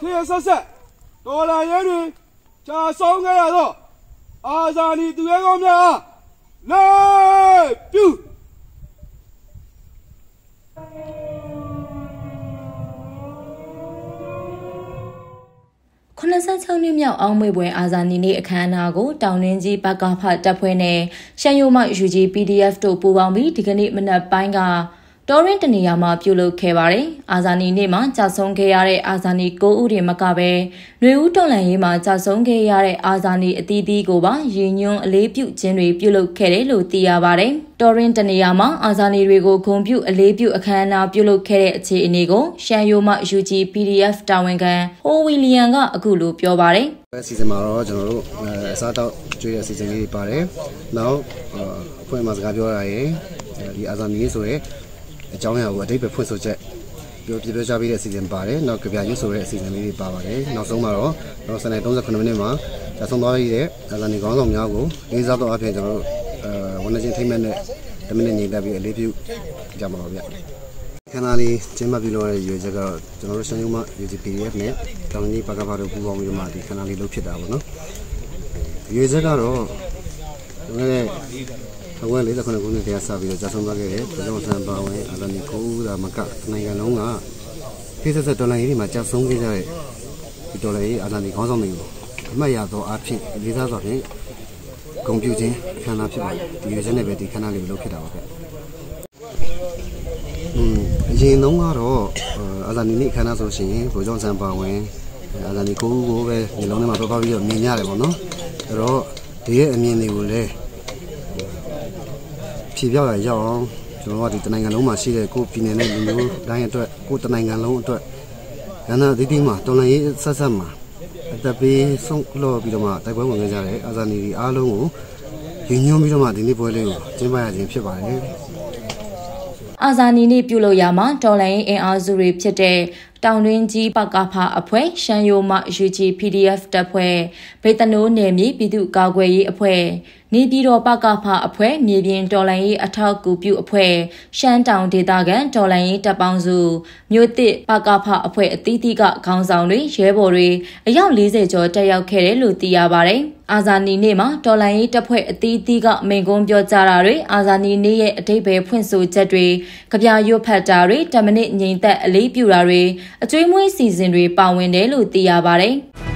ခေတ်ဆက်ဆက်တော်လာရဲတွင်ဂျာဆောင်ခဲ့ရသောအာဇာနည်သူရဲကောင်းများအားလက်ပြု86နှစ်မြောက်အောင်မွေပွဲအာဇာနည်နေ့အခမ်းအနားကိုတောင်တွင်းကြီးဘကဖတပ်ဖွဲ့နဲ့ရှမ်းရိုးမ UG PDF တို့ပူးပေါင်းပြီးဒီကနေ့မနက်ပိုင်းက တော်ရင်တနေရာမှာပြုလုပ်ခဲ့ပါတယ်။အာဇာနည်နေ့မှာကြာဆုံးခဲ့ရတဲ့အာဇာနည်၉ဦးတင်မကပဲຫນွေဦးတော်လန်ရေးမှာကြာဆုံးခဲ့ရတဲ့အာဇာနည်အသီးသီးကိုပါရည်ညွှန်းအလေးပြုခြင်းတွေပြုလုပ်ခဲ့တယ်လို့သိရပါတယ်။တော်ရင်တနေရာမှာအာဇာနည်တွေကိုဂုဏ်ပြုအလေးပြုအခမ်းအနားပြုလုပ်ခဲ့တဲ့အခြေအနေကိုရှမ်းရိုးမ UG PDF တာဝန်ခံဟိုဝီလီယံကအခုလိုပြောပါတယ်။အစီအစဉ်မှာတော့ကျွန်တော်တို့အစားတောက်ကျွေးတဲ့အစီအစဉ်လေးတွေပါတယ်။နောက်အဖွဲ့မှာစကားပြောရရင်ဒီအာဇာနည်ဆိုတဲ့ အကြောင်းအရာကိုအတိတ်ပဲဖွင့်ဆိုချက်ပြောပြပြချပေးတဲ့အစီအစဉ်ပါတယ်။နောက်ကြပြရွတ်ဆိုတဲ့အစီအစဉ်လေးတွေပါပါတယ်။နောက်ဆုံးမှာတော့တော့စနေ38မိနစ်မှာကျဆုံးသွားရတဲ့အာဇာနည်ခေါင်းဆောင်များကိုလေးစားတော့အဖြစ်ကျွန်တော်တို့အဲဝန်ထမ်းချင်းထိမ့်မဲ့နဲ့10မိနစ်ညီတက်ပြီးအလေးပြုကြမှာပါဗျ။ခဏလေးကျင်းပပြုလုပ်ရတဲ့ရွေးချက်ကတော့ကျွန်တော်တို့ရှမ်းရုံးမှ UGPDF နဲ့တောင်ကြီးပကဖာတို့ပူးပေါင်းပြီးတော့မှဒီခဏလေးလုပ်ဖြစ်တာပေါ့နော်။ရွေးချက်ကတော့ငါလည်း 1948ခုနှစ်တည်းကစပြီးတော့ကြာဆုံးသွားခဲ့တဲ့ပြည်တော်ဆန်ပါဝင်အာဇာနည်ကိုဦးသာမကနိုင်ငံလုံးကဖိစက်ဒေါ်လာရေးမှာကြာဆုံးခဲ့ကြတဲ့ဒီဒေါ်လာရေးအာဇာနည်ခေါင်းဆောင်တွေကိုအမှတ်ရသောအဖြစ်လေးစားစွာဖြင့်ဂုဏ်ပြုခြင်းခန္ဓာဖြစ်ပါတယ်ဒီရွေးချက်နဲ့ပဲဒီခန္ဓာလေးကိုလုပ်ဖြစ်တာပါဗျอืมအရင်တုန်းကတော့အာဇာနည်နေ့ခန္ဓာဆိုရှင်ဗိုလ်ချုပ်ဆန်ပါဝင်အာဇာနည်ကိုဦးကိုပဲမျိုးလုံးထဲမှာပေါက်ပြီးတော့မြင်ရတယ်ပေါ့နော်အဲ့တော့ဒီရဲ့အမြင်တွေကိုလည်း ဖြေပြောက်ရရောက်အောင်ကျွန်တော်တို့ကဒီတနိုင်ငံလုံးမှာရှိတဲ့ကိုပြည်နယ်နဲ့လူမျိုးတိုင်းအတွက်ကိုတနိုင်ငံလုံးအတွက်ရန်နာဒီဒီမှာတော်လန်ရေးဆက်ဆက်မှာအသက်ပေးဆုံးလို့ပြီးတော့မှတိုက်ပွဲဝင်ခဲ့ကြတဲ့အာဇာနည်ဒီအားလုံးကိုညှို့ပြီးတော့မှဒီနေ့ပွဲလေးကိုကျင်းပရခြင်းဖြစ်ပါတယ်အာဇာနည်နေ့ပြုလုပ်ရမှာတော်လိုင်းအင်အားစုတွေဖြစ်တဲ့ တောင်တွင်းကြီးပကဖအဖွဲ့ရှမ်းရိုးမ UG PDF တပ်ဖွဲ့ဗေတနိုးနယ်မြေပြည်သူ့ကာကွယ်ရေးအဖွဲ့နေပြည်တော်ပကဖအဖွဲ့မြေပြင်တော်လိုင်းရေးအထောက်အကူပြုအဖွဲ့ရှမ်းတောင်ဒေသခံတော်လိုင်းရေးတပ်ပေါင်းစုမြို့တစ်ပကဖအဖွဲ့အသီးသီးကခေါင်းဆောင်တွေရဲဘော်တွေအယောက်40ကျော်တက်ရောက်ခဲ့တယ်လို့သိရပါတယ်။အာဇာနည်နေ့မှာတော်လိုင်းရေးတပ်ဖွဲ့အသီးသီးကမိန်ကုန်းပြောကြားတာတွေအာဇာနည်နေ့ရဲ့အထိပ္ပယ်ဖွင့်ဆိုချက်တွေကြပြရွတ်ဖတ်တာတွေ10မိနစ်ငြိမ်သက်အလေးပြုတာတွေအကျွေးမွေးစီစဉ်တွေပါဝင်တယ်လို့သိရပါတယ်။